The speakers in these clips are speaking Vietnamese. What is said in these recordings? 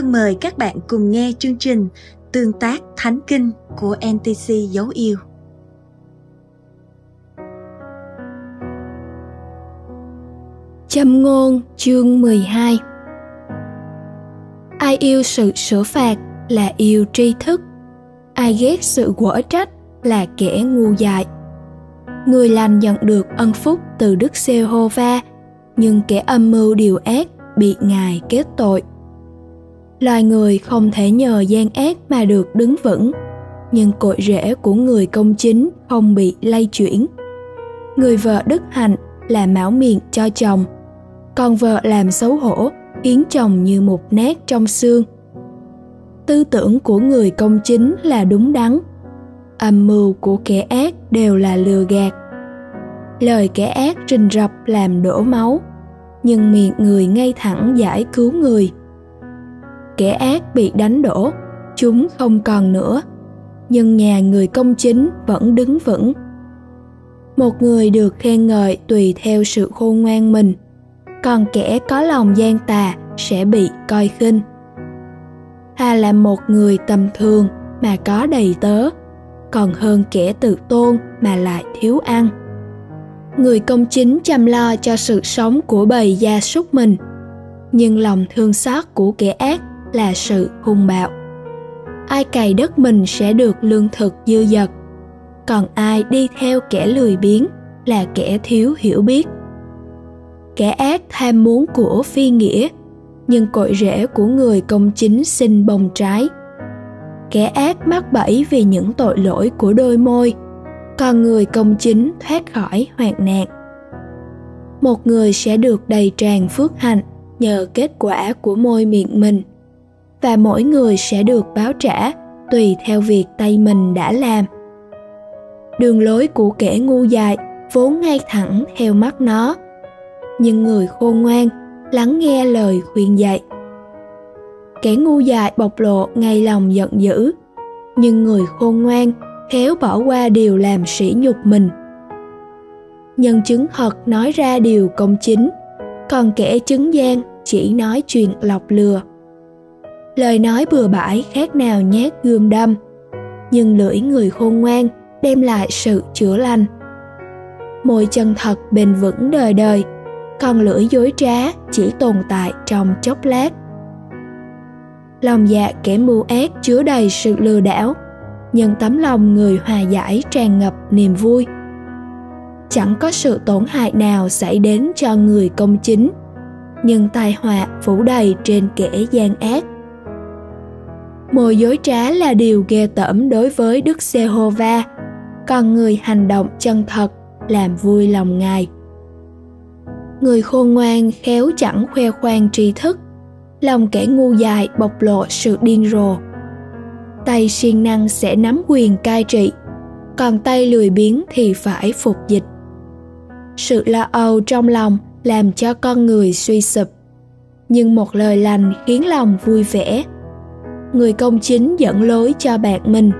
thân mời các bạn cùng nghe chương trình Tương tác Thánh Kinh của NTC Dấu Yêu. Châm ngôn chương 12 Ai yêu sự sửa phạt là yêu tri thức, ai ghét sự quở trách là kẻ ngu dại. Người lành nhận được ân phúc từ Đức Giê-hô-va, nhưng kẻ âm mưu điều ác bị Ngài kết tội. Loài người không thể nhờ gian ác mà được đứng vững, nhưng cội rễ của người công chính không bị lay chuyển. Người vợ đức hạnh là máu miệng cho chồng, còn vợ làm xấu hổ khiến chồng như một nét trong xương. Tư tưởng của người công chính là đúng đắn, âm mưu của kẻ ác đều là lừa gạt. Lời kẻ ác rình rập làm đổ máu, nhưng miệng người ngay thẳng giải cứu người kẻ ác bị đánh đổ, chúng không còn nữa. Nhưng nhà người công chính vẫn đứng vững. Một người được khen ngợi tùy theo sự khôn ngoan mình, còn kẻ có lòng gian tà sẽ bị coi khinh. Thà là một người tầm thường mà có đầy tớ, còn hơn kẻ tự tôn mà lại thiếu ăn. Người công chính chăm lo cho sự sống của bầy gia súc mình, nhưng lòng thương xót của kẻ ác là sự hung bạo. Ai cày đất mình sẽ được lương thực dư dật. Còn ai đi theo kẻ lười biếng là kẻ thiếu hiểu biết. Kẻ ác tham muốn của phi nghĩa, nhưng cội rễ của người công chính sinh bồng trái. Kẻ ác mắc bẫy vì những tội lỗi của đôi môi, còn người công chính thoát khỏi hoạn nạn. Một người sẽ được đầy tràn phước hạnh nhờ kết quả của môi miệng mình và mỗi người sẽ được báo trả tùy theo việc tay mình đã làm. Đường lối của kẻ ngu dại vốn ngay thẳng theo mắt nó, nhưng người khôn ngoan lắng nghe lời khuyên dạy. Kẻ ngu dại bộc lộ ngay lòng giận dữ, nhưng người khôn ngoan khéo bỏ qua điều làm sỉ nhục mình. Nhân chứng thật nói ra điều công chính, còn kẻ chứng gian chỉ nói chuyện lọc lừa lời nói bừa bãi khác nào nhát gươm đâm. Nhưng lưỡi người khôn ngoan đem lại sự chữa lành. Môi chân thật bền vững đời đời, còn lưỡi dối trá chỉ tồn tại trong chốc lát. Lòng dạ kẻ mưu ác chứa đầy sự lừa đảo, nhưng tấm lòng người hòa giải tràn ngập niềm vui. Chẳng có sự tổn hại nào xảy đến cho người công chính, nhưng tai họa phủ đầy trên kẻ gian ác môi dối trá là điều ghê tởm đối với đức giê-hô-va. Còn người hành động chân thật, làm vui lòng ngài. Người khôn ngoan khéo chẳng khoe khoang tri thức, lòng kẻ ngu dại bộc lộ sự điên rồ. Tay siêng năng sẽ nắm quyền cai trị, còn tay lười biếng thì phải phục dịch. Sự lo âu trong lòng làm cho con người suy sụp, nhưng một lời lành khiến lòng vui vẻ người công chính dẫn lối cho bạn mình.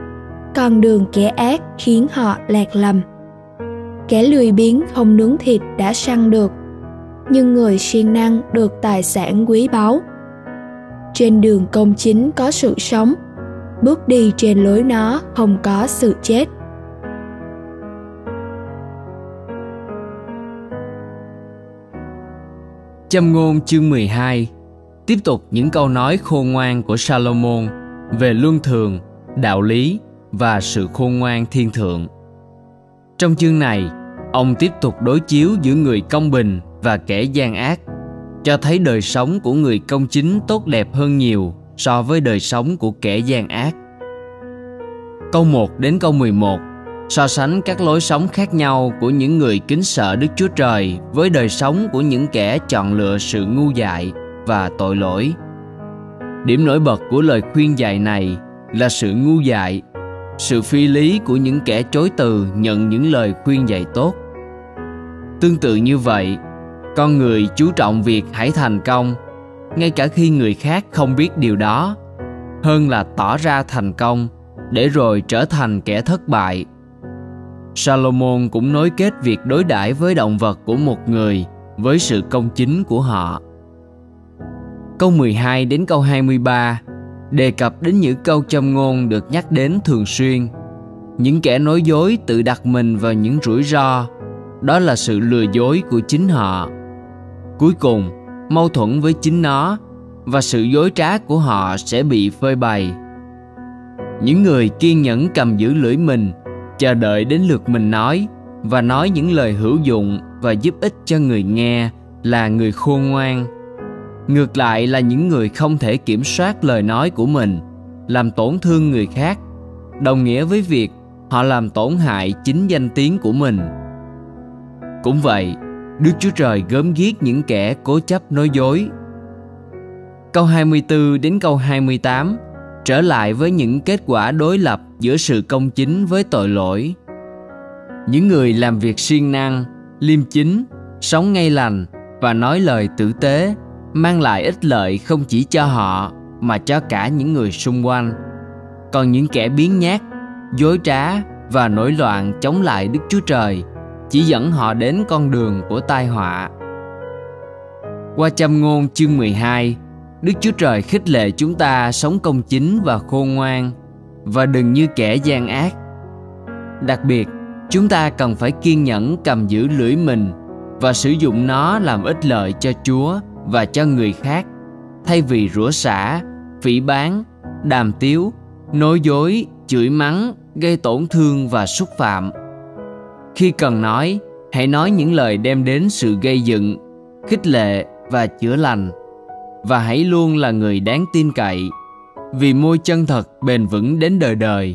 Còn đường kẻ ác khiến họ lạc lầm. Kẻ lười biếng không nướng thịt đã săn được, nhưng người siêng năng được tài sản quý báu. Trên đường công chính có sự sống, bước đi trên lối nó không có sự chết. Châm ngôn chương 12 Tiếp tục những câu nói khôn ngoan của Salomon về luân thường, đạo lý và sự khôn ngoan thiên thượng. Trong chương này, ông tiếp tục đối chiếu giữa người công bình và kẻ gian ác, cho thấy đời sống của người công chính tốt đẹp hơn nhiều so với đời sống của kẻ gian ác. Câu 1 đến câu 11 so sánh các lối sống khác nhau của những người kính sợ Đức Chúa Trời với đời sống của những kẻ chọn lựa sự ngu dại và tội lỗi. Điểm nổi bật của lời khuyên dạy này là sự ngu dại, sự phi lý của những kẻ chối từ nhận những lời khuyên dạy tốt. Tương tự như vậy, con người chú trọng việc hãy thành công ngay cả khi người khác không biết điều đó hơn là tỏ ra thành công để rồi trở thành kẻ thất bại salomon cũng nối kết việc đối đãi với động vật của một người với sự công chính của họ Câu 12 đến câu 23 đề cập đến những câu châm ngôn được nhắc đến thường xuyên. Những kẻ nói dối tự đặt mình vào những rủi ro, đó là sự lừa dối của chính họ. Cuối cùng, mâu thuẫn với chính nó và sự dối trá của họ sẽ bị phơi bày. Những người kiên nhẫn cầm giữ lưỡi mình, chờ đợi đến lượt mình nói và nói những lời hữu dụng và giúp ích cho người nghe là người khôn ngoan ngược lại là những người không thể kiểm soát lời nói của mình làm tổn thương người khác đồng nghĩa với việc họ làm tổn hại chính danh tiếng của mình cũng vậy Đức Chúa Trời gớm ghiếc những kẻ cố chấp nói dối. Câu 24 đến câu 28 trở lại với những kết quả đối lập giữa sự công chính với tội lỗi. Những người làm việc siêng năng, liêm chính, sống ngay lành và nói lời tử tế mang lại ích lợi không chỉ cho họ mà cho cả những người xung quanh. Còn những kẻ biến nhát dối trá và nổi loạn chống lại đức chúa trời chỉ dẫn họ đến con đường của tai họa. Qua châm ngôn chương 12 Đức Chúa Trời khích lệ chúng ta sống công chính và khôn ngoan và đừng như kẻ gian ác. Đặc biệt, chúng ta cần phải kiên nhẫn cầm giữ lưỡi mình và sử dụng nó làm ích lợi cho Chúa và cho người khác. Thay vì rủa xả phỉ báng, đàm tiếu nói dối chửi mắng gây tổn thương và xúc phạm. Khi cần nói hãy nói những lời đem đến sự gây dựng khích lệ và chữa lành. Và hãy luôn là người đáng tin cậy vì môi chân thật bền vững đến đời đời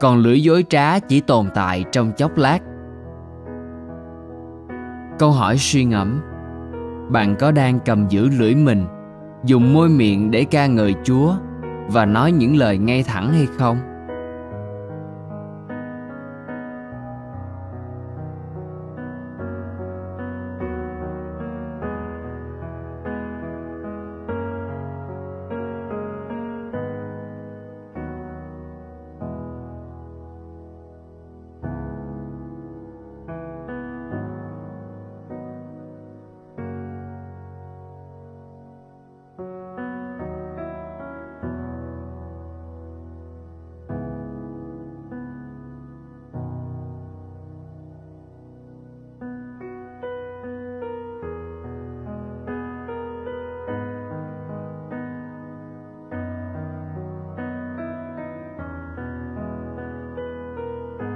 còn lưỡi dối trá chỉ tồn tại trong chốc lát. Câu hỏi suy ngẫm bạn có đang cầm giữ lưỡi mình, dùng môi miệng để ca ngợi chúa và nói những lời ngay thẳng hay không?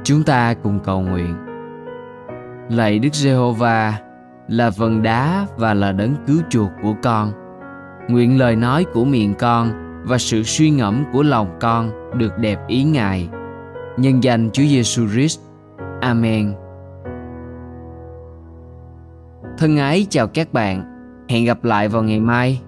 Chúng ta cùng cầu nguyện. Lạy Đức Giê-hô-va, là vần đá và là đấng cứu chuộc của con. Nguyện lời nói của miệng con và sự suy ngẫm của lòng con được đẹp ý Ngài. Nhân danh Chúa Giêsu Christ. Amen. Thân ái chào các bạn. Hẹn gặp lại vào ngày mai